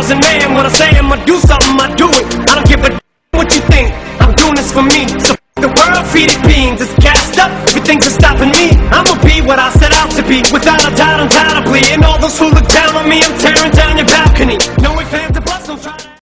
causing man. When I say I'm gonna do something, I do it. I don't give a what you think. I'm doing this for me. So the world feed it beans. It's gassed up. Everything's just stopping me. I'ma be what I set out to be. Without a doubt, undoubtedly. And all those who look down on me, I'm tearing down your balcony. No ifs,